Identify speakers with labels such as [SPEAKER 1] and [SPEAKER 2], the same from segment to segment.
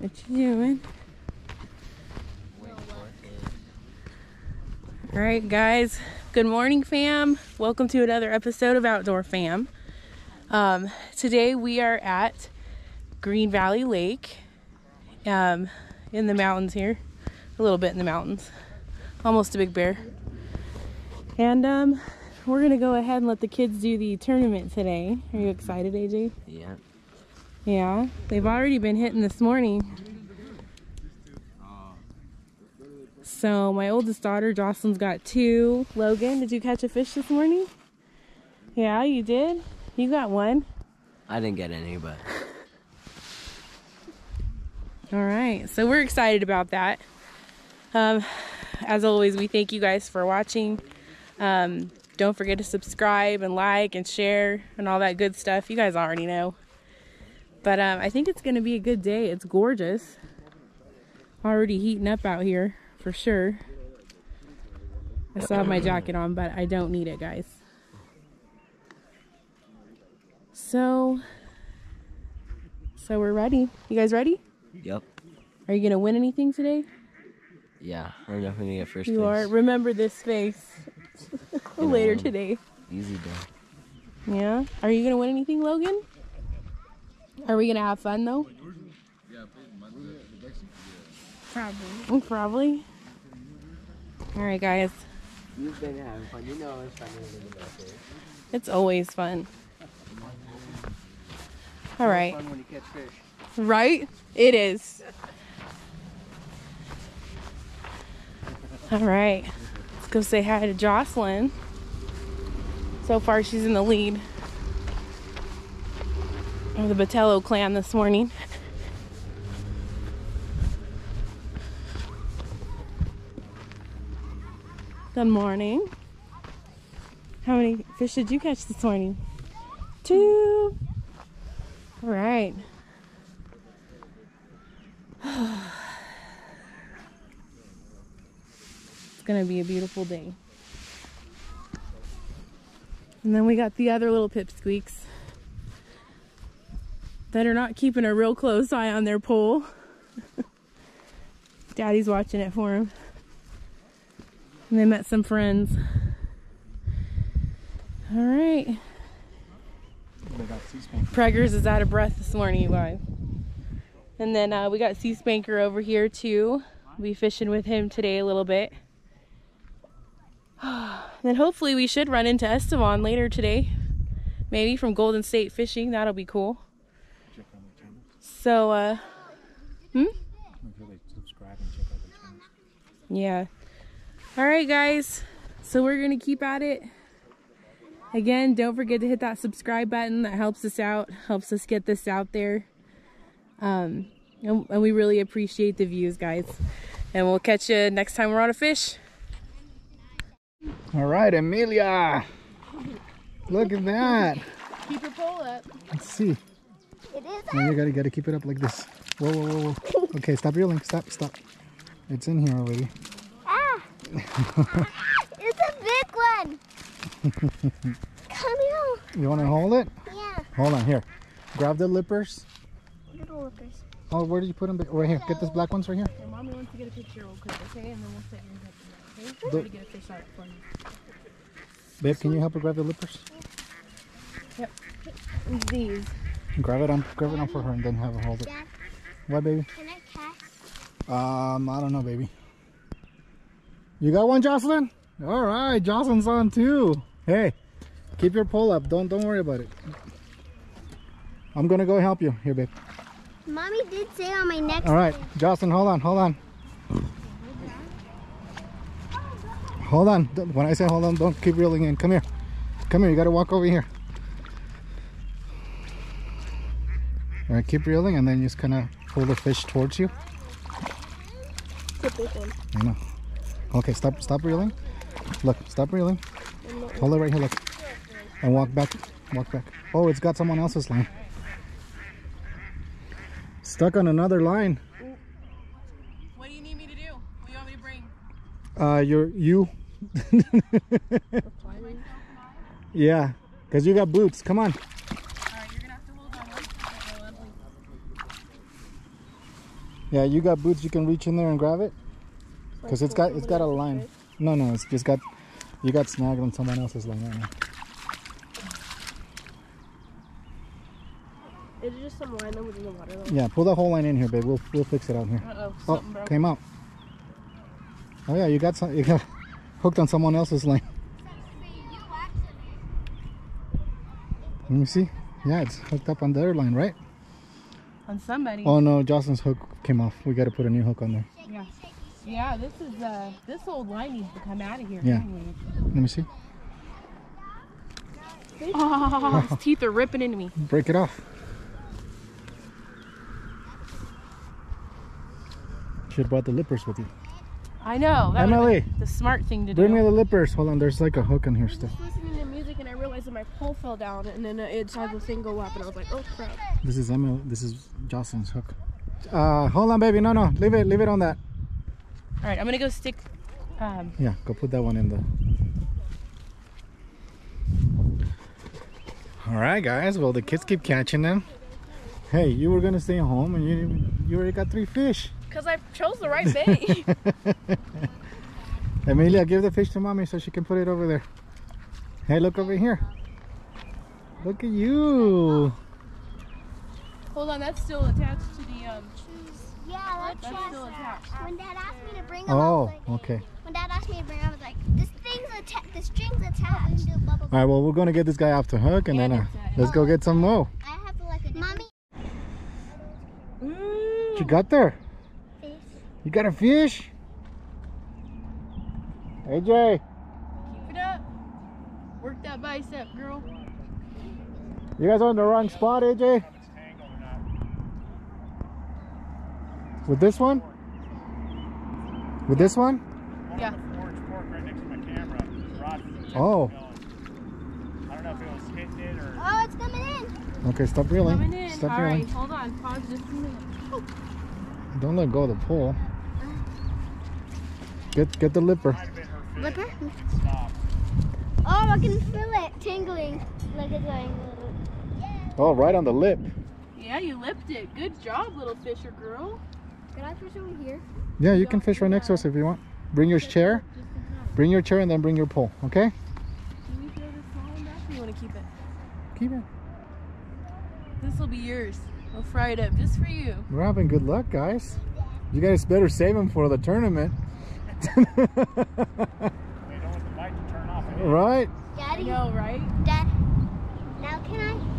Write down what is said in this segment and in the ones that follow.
[SPEAKER 1] What you doing? All right, guys. Good morning, fam. Welcome to another episode of Outdoor Fam. Um, today we are at Green Valley Lake, um, in the mountains here, a little bit in the mountains, almost a Big Bear. And um, we're gonna go ahead and let the kids do the tournament today. Are you excited, AJ?
[SPEAKER 2] Yeah.
[SPEAKER 1] Yeah, they've already been hitting this morning. So my oldest daughter, Jocelyn's got two. Logan, did you catch a fish this morning? Yeah, you did? You got one?
[SPEAKER 2] I didn't get any, but
[SPEAKER 1] All right, so we're excited about that. Um, as always, we thank you guys for watching. Um, don't forget to subscribe and like and share and all that good stuff. You guys already know. But um, I think it's going to be a good day. It's gorgeous. Already heating up out here for sure. I still have my jacket on, but I don't need it, guys. So, so we're ready. You guys ready?
[SPEAKER 2] yep.
[SPEAKER 1] Are you gonna win anything today?
[SPEAKER 2] Yeah, we're definitely gonna get first
[SPEAKER 1] You
[SPEAKER 2] place.
[SPEAKER 1] are. Remember this face later today.
[SPEAKER 2] Easy day.
[SPEAKER 1] Yeah. Are you gonna win anything, Logan? Are we gonna have fun though? Probably. Mm, probably. All right, guys.
[SPEAKER 2] You've been having fun. You know it's fun than the best.
[SPEAKER 1] It's always fun. All right.
[SPEAKER 2] Fun when you catch fish.
[SPEAKER 1] Right? It is. All right. Let's go say hi to Jocelyn. So far, she's in the lead of the Batello clan this morning. Good morning. How many fish did you catch this morning? Two. All right. It's gonna be a beautiful day. And then we got the other little pipsqueaks that are not keeping a real close eye on their pole. Daddy's watching it for them. And they met some friends. All right. Preggers is out of breath this morning, you guys. And then uh, we got Seaspanker over here too. Be fishing with him today a little bit. then hopefully we should run into Estevan later today. Maybe from Golden State Fishing. That'll be cool. So, uh, hmm? Yeah. All right, guys. So we're going to keep at it. Again, don't forget to hit that subscribe button. That helps us out, helps us get this out there. Um, and, and we really appreciate the views, guys. And we'll catch you next time we're on a fish.
[SPEAKER 3] All right, Amelia. Look at that.
[SPEAKER 1] Keep your pole up.
[SPEAKER 3] Let's see.
[SPEAKER 4] It is
[SPEAKER 3] Now you gotta gotta keep it up like this. Whoa, whoa, whoa, whoa. Okay, stop reeling. Stop, stop. It's in here already.
[SPEAKER 4] ah. it's a big one. Come here.
[SPEAKER 3] You wanna hold it?
[SPEAKER 4] Yeah.
[SPEAKER 3] Hold on, here. Grab the lippers.
[SPEAKER 4] Little lippers.
[SPEAKER 3] Oh, where did you put them? Right here. Get this black ones right here.
[SPEAKER 1] And mommy wants to get a picture real quick, okay? And then we'll set yours up again, okay?
[SPEAKER 3] The-
[SPEAKER 1] Try to get a fish out for you.
[SPEAKER 3] Babe, can you help her grab the lippers?
[SPEAKER 1] Yep. these.
[SPEAKER 3] Grab it on, grab it on for her, and then have her hold it.
[SPEAKER 4] Dad,
[SPEAKER 3] What, baby?
[SPEAKER 4] can I cast?
[SPEAKER 3] Um, I don't know, baby. You got one, Jocelyn? All right, Jocelyn's on too. Hey, keep your pole up. Don't don't worry about it. I'm gonna go help you. Here, babe.
[SPEAKER 4] Mommy did say on my next
[SPEAKER 3] All right,
[SPEAKER 4] fish.
[SPEAKER 3] Jocelyn, hold on, hold on. Hold on. When I say hold on, don't keep reeling in. Come here. Come here. You gotta walk over here. All right, keep reeling, and then just kind of pull the fish towards you. I know. Okay, stop, stop reeling. Look, stop reeling. Hold it right here. Look, and walk back. Walk back. Oh, it's got someone else's line. Stuck on another line.
[SPEAKER 1] What do you need me to do? What do you want me to bring?
[SPEAKER 3] Uh, you're you. yeah, because you got boots. Come on.
[SPEAKER 1] Alright, you're gonna have to hold on one second, my lovely.
[SPEAKER 3] Yeah, you got boots. You can reach in there and grab it. Cause it's got it's got a line. No, no, it's just got you got snagged on someone else's line right now.
[SPEAKER 5] Is it just some line that was in the water though?
[SPEAKER 3] Yeah, pull the whole line in here, babe. We'll we'll fix it out here.
[SPEAKER 1] Uh-oh,
[SPEAKER 3] Oh,
[SPEAKER 1] broke.
[SPEAKER 3] came out. Oh yeah, you got some. You got hooked on someone else's line. Let me see. Yeah, it's hooked up on their line, right?
[SPEAKER 1] On somebody.
[SPEAKER 3] Oh no, Jocelyn's hook came off. We got to put a new hook on there.
[SPEAKER 1] Yeah. Yeah, this is uh this old line needs to come out of here.
[SPEAKER 3] Yeah.
[SPEAKER 1] anyways.
[SPEAKER 3] Let me see.
[SPEAKER 1] Oh, his teeth are ripping into me.
[SPEAKER 3] Break it off. Should have brought the lippers with you.
[SPEAKER 1] I know. That
[SPEAKER 3] Emily,
[SPEAKER 1] the smart thing to
[SPEAKER 3] bring
[SPEAKER 1] do.
[SPEAKER 3] Bring me the lippers. Hold on, there's like a hook on here still.
[SPEAKER 5] listening to music and I realized that my pole fell down and then it saw the thing go up and I was like, oh crap.
[SPEAKER 3] This is Emily. This is Jocelyn's hook. Uh, hold on, baby. No, no, leave it. Leave it on that.
[SPEAKER 1] All right, I'm gonna go stick. Um,
[SPEAKER 3] Yeah, go put that one in the. All right, guys. Well, the kids keep catching them. Hey, you were gonna stay home, and you you already got three fish.
[SPEAKER 5] Because I chose the right bait.
[SPEAKER 3] Emilia, give the fish to mommy so she can put it over there. Hey, look over here. Look at you.
[SPEAKER 1] hold on, that's still attached to the um.
[SPEAKER 4] Yeah, that's,
[SPEAKER 1] That's still attached.
[SPEAKER 4] When Dad asked me to bring them, I was
[SPEAKER 3] Oh,
[SPEAKER 4] like,
[SPEAKER 3] okay.
[SPEAKER 4] when Dad asked me to bring them, I was like, this thing's attached, the string's attached.
[SPEAKER 3] All right. Well, we're gonna get this guy off the hook, and then uh, let's go get some more.
[SPEAKER 4] I have to like a Mommy,
[SPEAKER 3] What you got there?
[SPEAKER 4] fish.
[SPEAKER 3] You got a fish? AJ.
[SPEAKER 1] Keep it up. Work that bicep, girl.
[SPEAKER 3] You guys are in the wrong spot, AJ. With this one? With this one?
[SPEAKER 1] Yeah.
[SPEAKER 6] orange fork right next to my camera. The rod was
[SPEAKER 3] Oh.
[SPEAKER 6] I don't know if it hitting it or.
[SPEAKER 4] Oh, it's coming in.
[SPEAKER 3] Okay, stop reeling.
[SPEAKER 1] Coming in.
[SPEAKER 3] Stop
[SPEAKER 1] All
[SPEAKER 3] reeling.
[SPEAKER 1] right, hold on. Pause just a minute.
[SPEAKER 3] Don't let go of the pole. Get get the lipper.
[SPEAKER 6] Might have been her fish.
[SPEAKER 4] Lipper?
[SPEAKER 6] Stop.
[SPEAKER 4] Oh, I can feel it tingling. Like it's going.
[SPEAKER 3] Oh, right on the lip.
[SPEAKER 1] Yeah, you lipped it. Good job, little fisher girl.
[SPEAKER 4] Can I fish over here?
[SPEAKER 3] Yeah, you can fish right next to us if you want. Bring your chair. Bring your chair and then bring your pole. Okay?
[SPEAKER 1] Can we throw this small one back? Or you want to keep it?
[SPEAKER 3] Keep it.
[SPEAKER 1] This will be yours. We'll fry it up just for you.
[SPEAKER 3] We're having good luck, guys. You guys better save them for the tournament.
[SPEAKER 6] They don't want the bite to turn off. again.
[SPEAKER 3] right?
[SPEAKER 1] I
[SPEAKER 4] Daddy,
[SPEAKER 1] know, right?
[SPEAKER 4] Dad. Now can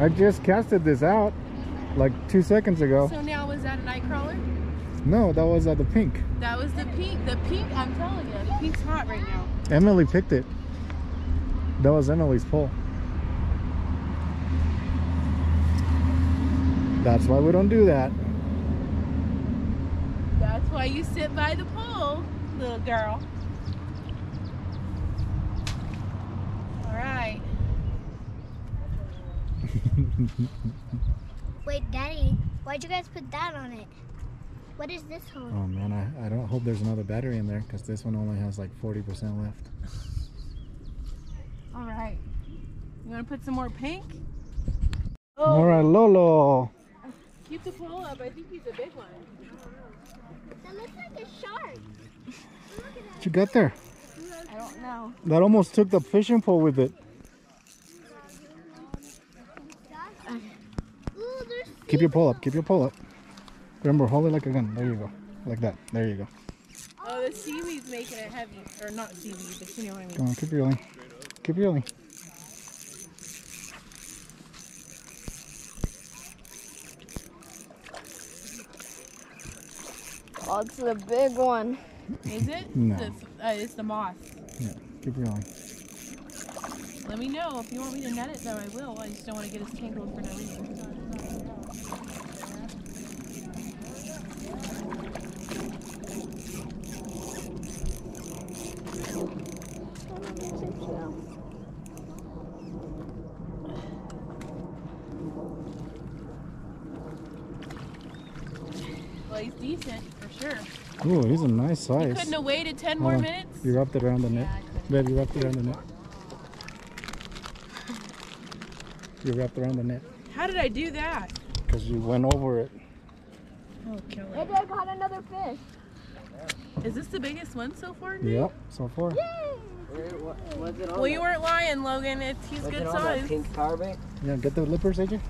[SPEAKER 4] I?
[SPEAKER 3] Just casted this out like two seconds ago.
[SPEAKER 1] So now was that a night crawler?
[SPEAKER 3] No, that was at the pink.
[SPEAKER 1] That was the pink. The pink, I'm telling you, the pink's hot right now.
[SPEAKER 3] Emily picked it. That was Emily's pole. That's why we don't do that.
[SPEAKER 1] That's why you sit by the pole, little girl. All right.
[SPEAKER 4] Wait, Daddy. Why'd you guys put that on it? What is this on?
[SPEAKER 3] Oh man, I, I don't hope there's another battery in there because this one only has like 40% left.
[SPEAKER 1] All right. You want to put some more pink? Oh.
[SPEAKER 3] All right, Lolo.
[SPEAKER 1] Keep the pole up. I think he's a big one.
[SPEAKER 4] That looks like a shark.
[SPEAKER 3] What you got there?
[SPEAKER 1] I don't know.
[SPEAKER 3] That almost took the fishing pole with it.
[SPEAKER 4] Ooh, there's
[SPEAKER 3] Keep your pull up. Keep your pull up. Remember, hold it like a gun. There you go. Like that. There you go.
[SPEAKER 1] Oh, the seaweed's making it heavy. Or not seaweed, but you know what I mean.
[SPEAKER 3] Come on, keep reeling. Keep reeling.
[SPEAKER 5] oh, it's a big one.
[SPEAKER 1] Is it?
[SPEAKER 3] No.
[SPEAKER 1] The, uh, it's the moss.
[SPEAKER 3] Yeah, keep reeling.
[SPEAKER 1] Let me know if you want me to net it, though I will. I just don't want to get us tangled for no reason. Well, he's decent for sure.
[SPEAKER 3] Ooh, he's a nice
[SPEAKER 1] You
[SPEAKER 3] size.
[SPEAKER 1] couldn't have waited 10
[SPEAKER 3] Hold
[SPEAKER 1] more minutes?
[SPEAKER 3] You wrapped it around the net.
[SPEAKER 1] Yeah, I.
[SPEAKER 3] Babe, you wrapped it around the net. You wrapped around the net.
[SPEAKER 1] How did I do that?
[SPEAKER 3] because you went over it.
[SPEAKER 1] Oh, kill it.
[SPEAKER 5] Maybe I got another fish.
[SPEAKER 1] Is this the biggest one so far?
[SPEAKER 3] Yep, so far.
[SPEAKER 2] Where, what, was it on
[SPEAKER 1] Well, you weren't lying, Logan. It's he's
[SPEAKER 2] was
[SPEAKER 1] good
[SPEAKER 2] it on that
[SPEAKER 1] size.
[SPEAKER 2] pink power bait?
[SPEAKER 3] Yeah, get the lippers, AJ.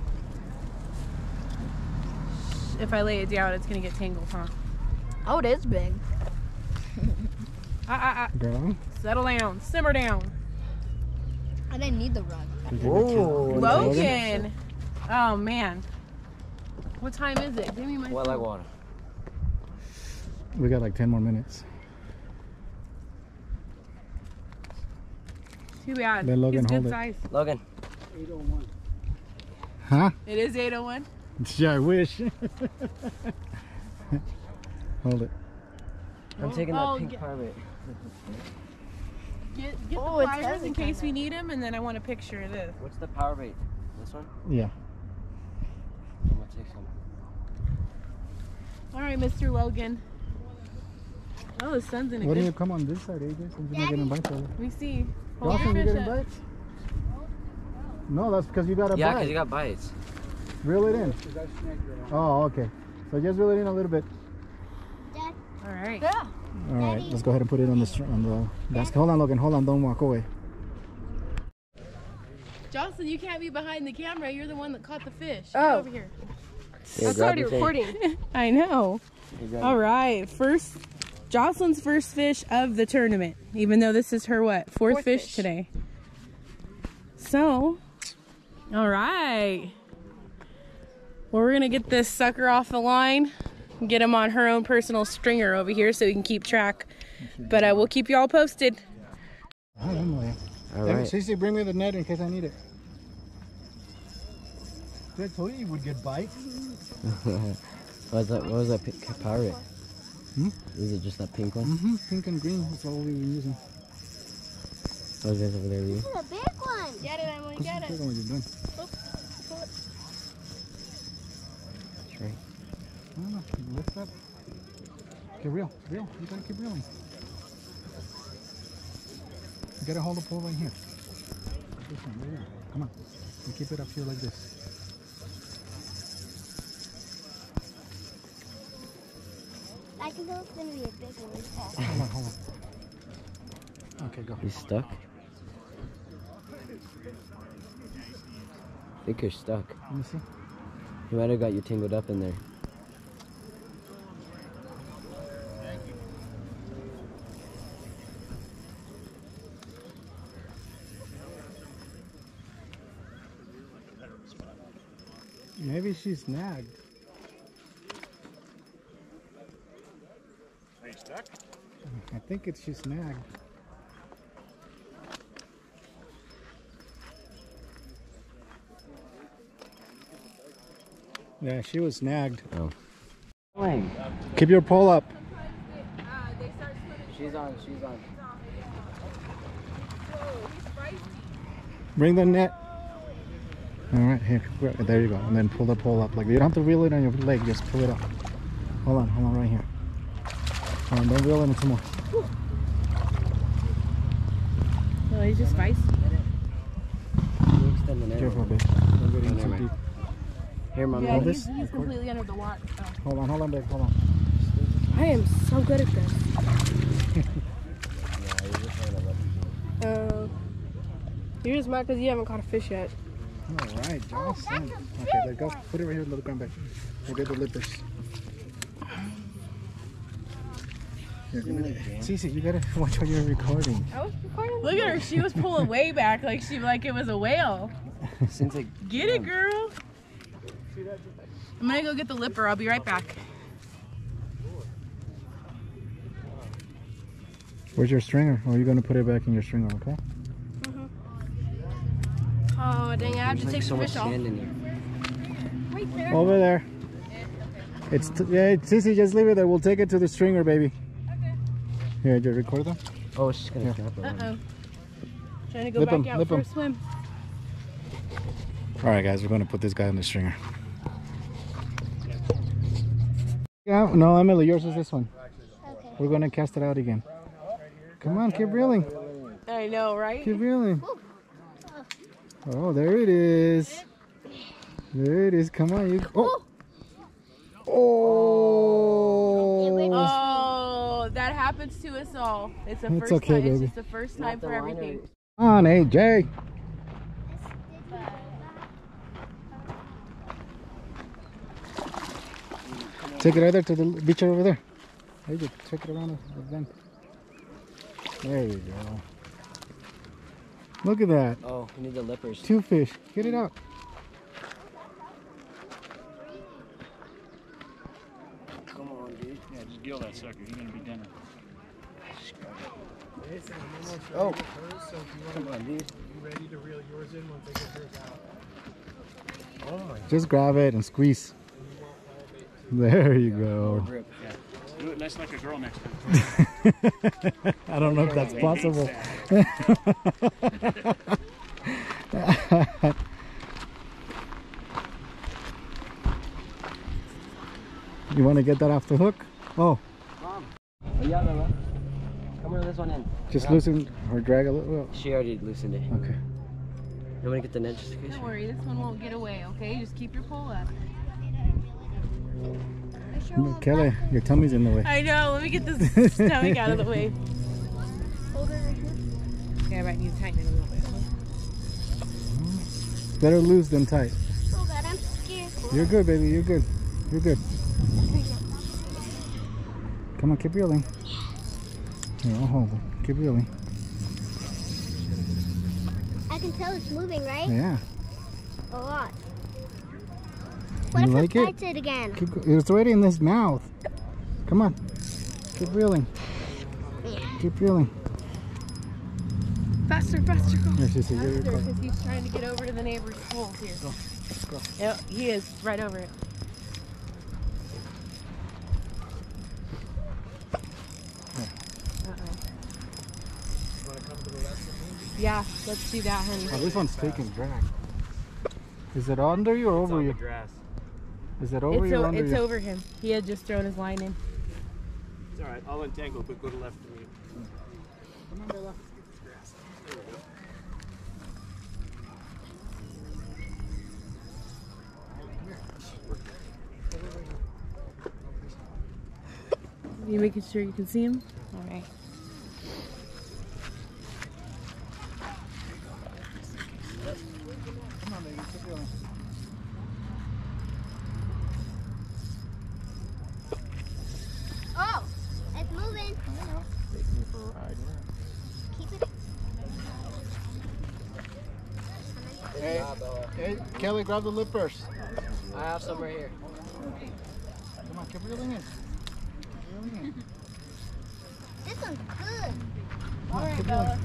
[SPEAKER 1] If I lay it down, it's gonna get tangled, huh?
[SPEAKER 5] Oh, it is big.
[SPEAKER 1] Ah, ah, ah.
[SPEAKER 3] Girl.
[SPEAKER 1] Settle down. Simmer down.
[SPEAKER 4] I didn't need the rug.
[SPEAKER 3] Did you
[SPEAKER 1] Logan. Oh man. What time is it? Give me my.
[SPEAKER 2] Well, like water.
[SPEAKER 3] We got like 10 more minutes.
[SPEAKER 1] Too bad.
[SPEAKER 3] Let Logan
[SPEAKER 1] He's good
[SPEAKER 3] it.
[SPEAKER 1] size.
[SPEAKER 2] Logan. 801.
[SPEAKER 3] Huh?
[SPEAKER 1] It is 801.
[SPEAKER 3] Yeah, I wish. Hold it.
[SPEAKER 2] I'm taking
[SPEAKER 1] Oh,
[SPEAKER 2] that pink
[SPEAKER 1] get-
[SPEAKER 2] power bait.
[SPEAKER 1] Get, get
[SPEAKER 5] Oh,
[SPEAKER 1] the
[SPEAKER 5] it's
[SPEAKER 1] pliers in case
[SPEAKER 5] kinda.
[SPEAKER 1] we need them, and then I want a picture of this.
[SPEAKER 2] What's the power bait? This one?
[SPEAKER 3] Yeah.
[SPEAKER 2] I'm gonna take some.
[SPEAKER 1] All right, Mr. Logan. Oh, the sun's in a
[SPEAKER 3] Why
[SPEAKER 1] good.
[SPEAKER 3] don't you come on this side, AJ, since you're not getting bites over?
[SPEAKER 1] Let me see. Hold
[SPEAKER 3] Dawson, you
[SPEAKER 1] fish
[SPEAKER 3] getting
[SPEAKER 1] up.
[SPEAKER 3] bites? No, that's because you got a
[SPEAKER 2] Yeah,
[SPEAKER 3] bite.
[SPEAKER 2] because you got bites.
[SPEAKER 3] Reel it in. Oh, okay. So just reel it in a little bit.
[SPEAKER 1] All right.
[SPEAKER 5] Yeah.
[SPEAKER 3] All right, let's go ahead and put it on the str- on the basket. Hold on, Logan. Hold on. Don't walk away.
[SPEAKER 1] Jocelyn, you can't be behind the camera. You're the one that caught the fish. Get
[SPEAKER 5] Oh.
[SPEAKER 1] over here.
[SPEAKER 2] Here,
[SPEAKER 5] That's already recording.
[SPEAKER 1] I know.
[SPEAKER 2] Here, grab
[SPEAKER 1] All
[SPEAKER 2] it.
[SPEAKER 1] right, first Jocelyn's first fish of the tournament. Even though this is her what fourth,
[SPEAKER 5] Fourth
[SPEAKER 1] fish,
[SPEAKER 5] fish.
[SPEAKER 1] today. So, all right. Well, we're gonna get this sucker off the line, and get him on her own personal stringer over here so we can keep track. But uh, we'll keep you all posted.
[SPEAKER 3] I don't Hey,
[SPEAKER 2] right.
[SPEAKER 3] Cece, bring me the net in case I need it. I told you you would get bites.
[SPEAKER 2] What was that? What was that pink power bait?
[SPEAKER 3] Hmm?
[SPEAKER 2] Is it just that pink one?
[SPEAKER 3] Mm-hmm. Pink and green. That's all we've been using.
[SPEAKER 2] What was guys over there with you?
[SPEAKER 4] The big one.
[SPEAKER 5] Get it, Emily.
[SPEAKER 3] Just
[SPEAKER 5] Get
[SPEAKER 3] look
[SPEAKER 5] it.
[SPEAKER 3] at what you're doing.
[SPEAKER 2] That's right.
[SPEAKER 3] No, no. Lift up. Get real. Real. You gotta keep reeling. You gotta hold the pole right here. This one, right here. Come on. You keep it up here like this.
[SPEAKER 4] I can tell it's gonna be a big one.
[SPEAKER 3] Hold on, hold on. Okay, go.
[SPEAKER 2] You stuck? I think you're stuck.
[SPEAKER 3] Let me see.
[SPEAKER 2] You might have got you tangled up in there.
[SPEAKER 3] Maybe she's snagged.
[SPEAKER 6] Are you stuck?
[SPEAKER 3] I think it's she's snagged. Yeah, she was snagged.
[SPEAKER 2] Oh.
[SPEAKER 3] Keep your pole up.
[SPEAKER 2] She's on. She's on.
[SPEAKER 3] Bring the net. All right, here, there you go. And then pull the pole up like you don't have to reel it on your leg. Just pull it up. Hold on, hold on, right here. Hold on, don't reel it some more.
[SPEAKER 1] No, he's just feisty.
[SPEAKER 2] You extend the net.
[SPEAKER 3] Careful,
[SPEAKER 2] over.
[SPEAKER 3] babe. Don't get in
[SPEAKER 2] never
[SPEAKER 3] too
[SPEAKER 2] mind.
[SPEAKER 3] deep.
[SPEAKER 2] Here, mom.
[SPEAKER 1] Yeah,
[SPEAKER 3] Hold
[SPEAKER 1] he's,
[SPEAKER 3] this.
[SPEAKER 1] he's completely under the water. Oh.
[SPEAKER 3] Hold on, hold on, babe. Hold on.
[SPEAKER 5] I am so good at this. Uh, you're just mad because you haven't caught a fish yet.
[SPEAKER 3] All right, Johnson. Okay, there go. Put it right here, little ground back. We'll get the lippers. Here, give me that. Cece, you gotta watch what you're recording.
[SPEAKER 5] I was recording.
[SPEAKER 1] Look at her. She was pulling way back like she like it was a whale.
[SPEAKER 2] Since it
[SPEAKER 1] Get it, girl. I'm gonna go get the lipper. I'll be right back.
[SPEAKER 3] Where's your stringer? Or are you gonna put it back in your stringer, okay?
[SPEAKER 5] Oh, dang it. I have to
[SPEAKER 2] there's
[SPEAKER 5] take
[SPEAKER 2] like so
[SPEAKER 5] the
[SPEAKER 2] much
[SPEAKER 5] fish off.
[SPEAKER 2] sand in here.
[SPEAKER 5] Right there.
[SPEAKER 3] Over there. It's t- yeah, Cece, just leave it there. We'll take it to the stringer, baby.
[SPEAKER 1] Okay.
[SPEAKER 3] Here, did you record them?
[SPEAKER 2] Oh, she's gonna
[SPEAKER 3] Yeah.
[SPEAKER 2] snap it.
[SPEAKER 1] Uh oh. Trying to go
[SPEAKER 3] Lip
[SPEAKER 1] back
[SPEAKER 3] 'em,
[SPEAKER 1] out
[SPEAKER 3] for
[SPEAKER 1] for
[SPEAKER 3] 'em.
[SPEAKER 1] a swim.
[SPEAKER 3] All right, guys, we're gonna put this guy on the stringer. Yeah, no, Emily, yours is this one.
[SPEAKER 4] Okay.
[SPEAKER 3] We're gonna cast it out again. Come on, keep reeling.
[SPEAKER 1] I know, right?
[SPEAKER 3] Keep reeling. Oh, there it is. There it is. Come on, you. Oh. Oh.
[SPEAKER 1] Oh, that happens to us all. It's the
[SPEAKER 3] It's
[SPEAKER 1] first
[SPEAKER 3] okay,
[SPEAKER 1] time.
[SPEAKER 3] baby.
[SPEAKER 1] It's just the first time for everything.
[SPEAKER 3] Come on, AJ. Take it right there to the beach over there. AJ, take it around the bend. There you go. Look at that.
[SPEAKER 2] Oh, we need the lippers.
[SPEAKER 3] Two fish. Get it out.
[SPEAKER 2] Come on, dude.
[SPEAKER 6] Yeah, just gill that sucker. He's gonna be dinner.
[SPEAKER 2] Oh. Come on, dude. You ready to reel yours in once I get yours out? Oh
[SPEAKER 3] just grab it and squeeze. There you go.
[SPEAKER 2] Grip.
[SPEAKER 6] Do it less like a girl next time.
[SPEAKER 3] I don't know if that's possible.
[SPEAKER 6] that.
[SPEAKER 3] You want to get that off the hook? Oh,
[SPEAKER 2] Oh, yeah, Bella. Come on, this one in.
[SPEAKER 3] just
[SPEAKER 2] Yeah.
[SPEAKER 3] loosen or drag a little.
[SPEAKER 2] She already loosened it.
[SPEAKER 3] Okay.
[SPEAKER 2] You want to get the net just in case?
[SPEAKER 1] Don't worry, this one won't get away. Okay, just keep your pole up.
[SPEAKER 3] Kelly, your tummy's in the way.
[SPEAKER 1] I know. Let me get this stomach out of the way.
[SPEAKER 4] Hold it right here.
[SPEAKER 1] Yeah, I might need to tighten it a little bit.
[SPEAKER 3] Better loose than tight.
[SPEAKER 4] Oh God, I'm scared.
[SPEAKER 3] You're good, baby. You're good. You're good. Come on, keep reeling. Here, I'll hold it. Keep reeling.
[SPEAKER 4] I can tell it's moving, right?
[SPEAKER 3] Yeah.
[SPEAKER 4] A lot. What
[SPEAKER 3] You
[SPEAKER 4] if
[SPEAKER 3] like
[SPEAKER 4] it
[SPEAKER 3] it?
[SPEAKER 4] bites it again?
[SPEAKER 3] Keep, it's already in his mouth. Come on. Keep reeling. Keep reeling.
[SPEAKER 1] Faster, faster, go.
[SPEAKER 3] There, she said, you're- you're
[SPEAKER 1] Faster, because he's trying to get over to the neighbor's pole here. Yep, he is right over it. Uh-uh. Yeah, let's do that, honey.
[SPEAKER 3] Oh, this one's taking drag. Is it under you or over you?
[SPEAKER 6] grass.
[SPEAKER 3] Is it over
[SPEAKER 1] It's,
[SPEAKER 3] you or
[SPEAKER 1] o-
[SPEAKER 3] under
[SPEAKER 1] it's
[SPEAKER 3] you?
[SPEAKER 1] over him. He had just thrown his line in.
[SPEAKER 6] It's alright. I'll untangle, but go to left for me.
[SPEAKER 1] You making sure you can see him? All right.
[SPEAKER 3] Come on, baby. Keep reeling.
[SPEAKER 4] Oh, it's moving. Keep it.
[SPEAKER 3] Hey, hey, grab the lip lippers.
[SPEAKER 2] I have some right here.
[SPEAKER 3] Come on, keep reeling in. Keep reeling in.
[SPEAKER 4] This one's good.
[SPEAKER 3] All right, Bella.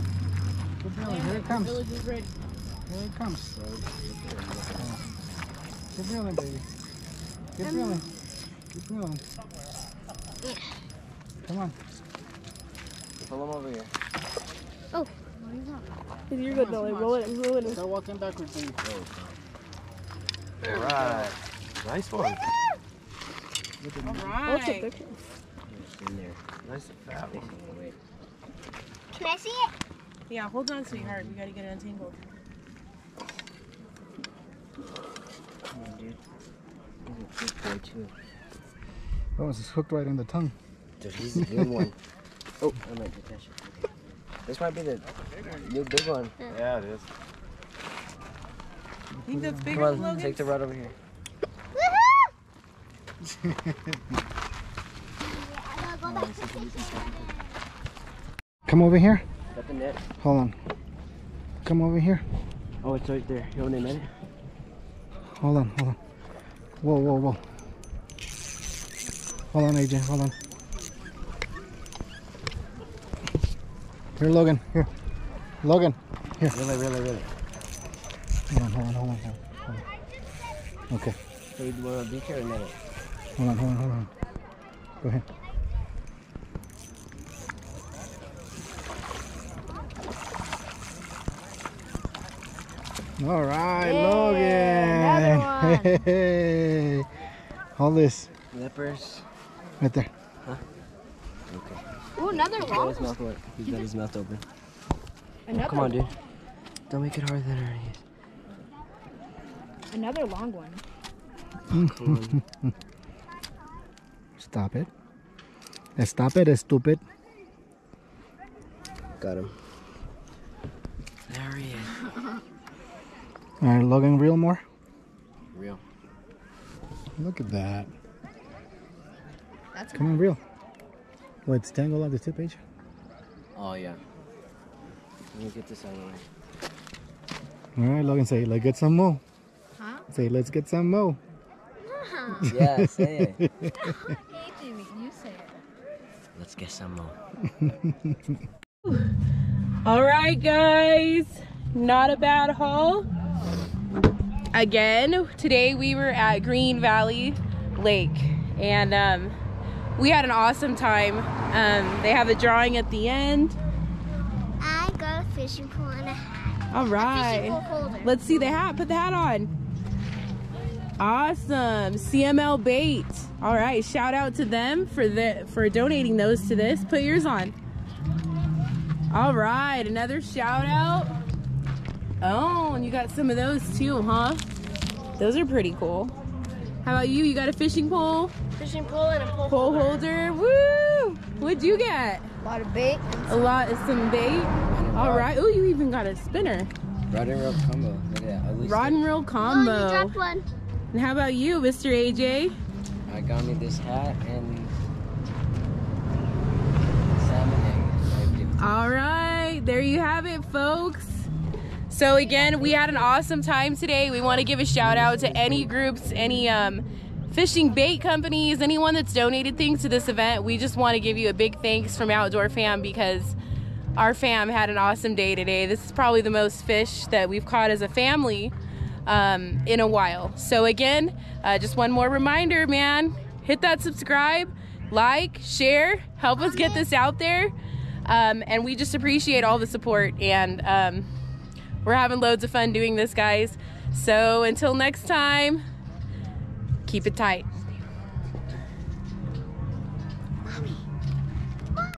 [SPEAKER 3] Keep reeling. Here it comes.
[SPEAKER 1] Village is ready.
[SPEAKER 3] Here it comes. Keep reeling, baby. Keep reeling. Keep reeling. Come on.
[SPEAKER 2] Pull them over here. Oh.
[SPEAKER 5] You're good, Billy. Roll it roll it.
[SPEAKER 3] Start walking backwards, baby.
[SPEAKER 2] Oh, All right. Nice one.
[SPEAKER 1] All
[SPEAKER 5] I'll take
[SPEAKER 1] right.
[SPEAKER 5] picture.
[SPEAKER 2] In there. Nice and fat one.
[SPEAKER 4] Can I see it?
[SPEAKER 1] Yeah, hold on, sweetheart. We gotta get it untangled.
[SPEAKER 2] Come on, dude. He's a good boy, too.
[SPEAKER 3] Oh, it's hooked right in the tongue.
[SPEAKER 2] Dude, he's a good one. Oh, I might get that shit. Okay. This might be the new big one.
[SPEAKER 6] Yeah, it is.
[SPEAKER 1] You think that's
[SPEAKER 2] Come on,
[SPEAKER 1] than Logan's?
[SPEAKER 2] take the rod over here.
[SPEAKER 4] I gotta go back to the kitchen.
[SPEAKER 3] Come over here.
[SPEAKER 2] Got the net.
[SPEAKER 3] Hold on. Come over here.
[SPEAKER 2] Oh, it's right there. You want a minute?
[SPEAKER 3] Hold on, hold on. Whoa, whoa, whoa. Hold on, AJ, hold on. Here, Logan, here. Logan, Here.
[SPEAKER 2] Really, really, really.
[SPEAKER 3] Hold on, hold on, hold on. Hold on. Okay,
[SPEAKER 2] So you want to be careful net it.
[SPEAKER 3] hold on, hold on, hold on. Go ahead. All right,
[SPEAKER 4] Yeah,
[SPEAKER 3] Logan.
[SPEAKER 4] one.
[SPEAKER 3] Hey, hold this
[SPEAKER 2] Lippers.
[SPEAKER 3] right there. Huh?
[SPEAKER 2] Okay.
[SPEAKER 4] Ooh, another
[SPEAKER 2] He's got his mouth open. He's got his mouth open.
[SPEAKER 4] Another
[SPEAKER 2] Come on, dude. Don't make it harder than it
[SPEAKER 5] Another long one.
[SPEAKER 3] Stop it. Stop it, stupid.
[SPEAKER 2] Got him. There he is.
[SPEAKER 3] All right, Logan, reel more.
[SPEAKER 2] Real.
[SPEAKER 3] Look at that.
[SPEAKER 5] That's
[SPEAKER 3] Come on, reel. Wait, it's tangled on the tip edge.
[SPEAKER 2] Oh yeah. Let me get this out of the way.
[SPEAKER 3] All right, Logan, say, let's get some more.
[SPEAKER 5] Huh?
[SPEAKER 3] Say, let's get some more.
[SPEAKER 2] Yeah, say it.
[SPEAKER 5] Hey, Jimmy, you say it.
[SPEAKER 2] Let's get some mo.
[SPEAKER 1] All right, guys, not a bad haul. Again, today we were at Green Valley Lake and um, we had an awesome time. Um, they have a drawing at the end.
[SPEAKER 4] I got a fishing pole and a hat.
[SPEAKER 1] All
[SPEAKER 4] Fishing pole holder.
[SPEAKER 1] Let's see the hat. Put the hat on. Awesome. CML bait. All right. Shout out to them for the for donating those to this. Put yours on. All right. Another shout out. Oh, and you got some of those too, huh? Those are pretty cool. How about you? You got a fishing pole,
[SPEAKER 5] Fishing pole and a pole,
[SPEAKER 1] pole holder. Woo! What'd you get?
[SPEAKER 5] A lot of bait.
[SPEAKER 1] A lot of some bait. All right. Oh, you even got a spinner.
[SPEAKER 2] Rod and reel combo. Look at least
[SPEAKER 1] Rod and reel combo.
[SPEAKER 4] Oh, you
[SPEAKER 1] combo.
[SPEAKER 4] dropped one.
[SPEAKER 1] And how about you, Mr. AJ?
[SPEAKER 2] I got me this hat and salmon egg. I give it to
[SPEAKER 1] All right, there you have it, folks. So again, we had an awesome time today. We want to give a shout out to any groups, any um, fishing bait companies, anyone that's donated things to this event. We just want to give you a big thanks from Outdoor Fam because our fam had an awesome day today. This is probably the most fish that we've caught as a family um, in a while. So again, uh, just one more reminder, man, hit that subscribe, like, share, help us get this out there. Um, and we just appreciate all the support and um, we're having loads of fun doing this, guys. So until next time, keep it tight.